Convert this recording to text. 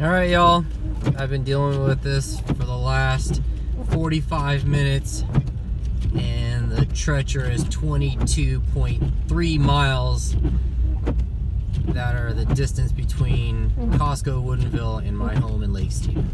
All right, y'all. I've been dealing with this for the last 45 minutes, and the treacherous 22.3 miles that are the distance between mm-hmm. Costco Woodinville and my home in Lake Stevens.